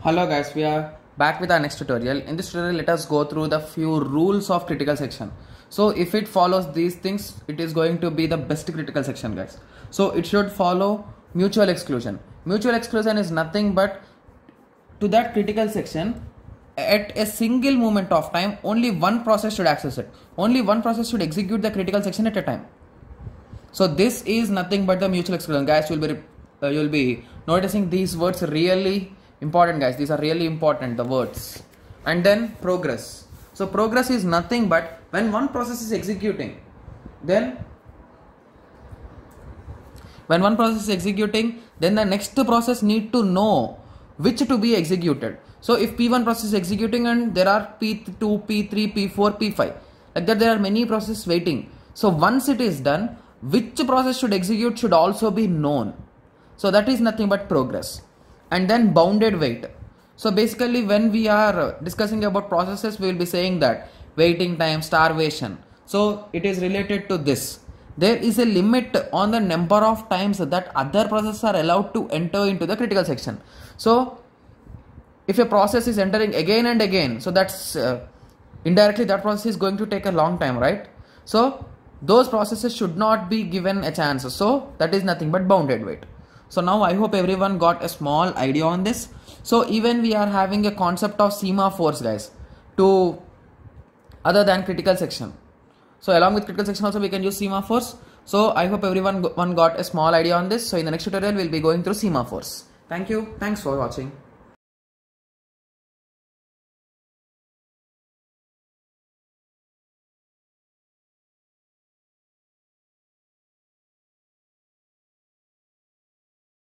Hello guys, we are back with our next tutorial. In this tutorial, let us go through the few rules of critical section. So if it follows these things, it is going to be the best critical section guys. So it should follow mutual exclusion. Mutual exclusion is nothing but to that critical section at a single moment of time only one process should access it only one process should execute the critical section at a time so this is nothing but the mutual exclusion guys you'll be uh, you'll be noticing these words really important guys. These are really important the words. And then progress. So progress is nothing but when one process is executing then when one process is executing then the next process need to know which to be executed. So if p1 process is executing and there are p2 p3 p4 p5 like that there are many processes waiting. So once it is done which process should execute should also be known. So that is nothing but progress and then bounded wait so basically when we are discussing about processes we will be saying that waiting time starvation. So it is related to this. There is a limit on the number of times that other processes are allowed to enter into the critical section. So if a process is entering again and again so that's uh, indirectly that process is going to take a long time right? So those processes should not be given a chance. So that is nothing but bounded wait so now i hope everyone got a small idea on this. So even we are having a concept of semaphores guys to other than critical section. So along with critical section also we can use semaphores. so i hope everyone one got a small idea on this. So in the next tutorial we'll be going through semaphores. thank you. Thanks for watching